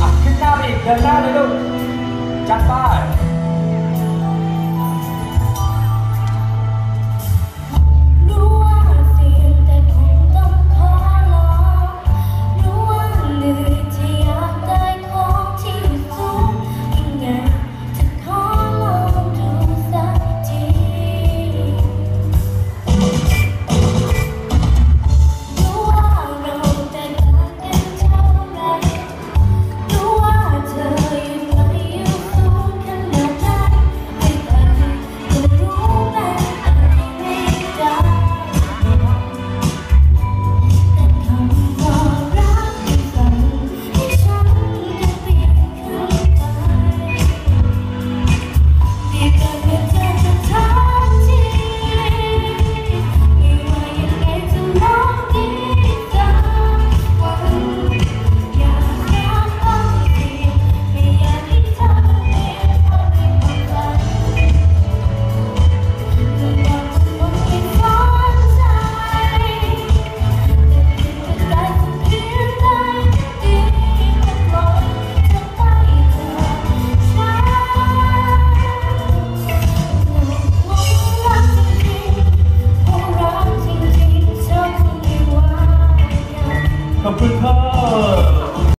อ่ะขึ้นหน้าไปอีกเดินหน้าเลยลูกจัดไป open heart.